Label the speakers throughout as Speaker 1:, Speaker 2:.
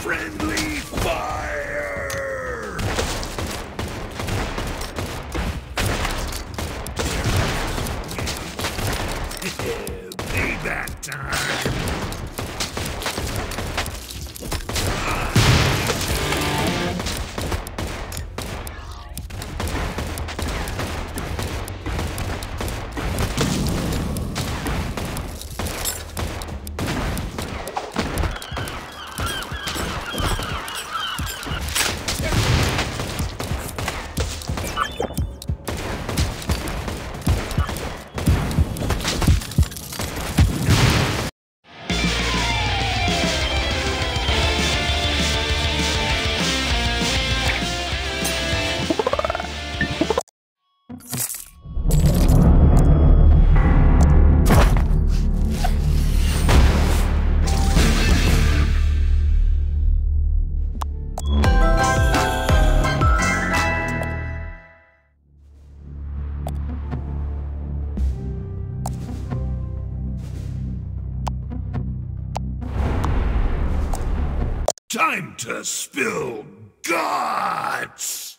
Speaker 1: friend. Time to spill guts!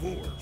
Speaker 1: four.